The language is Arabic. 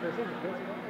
Presente, presente.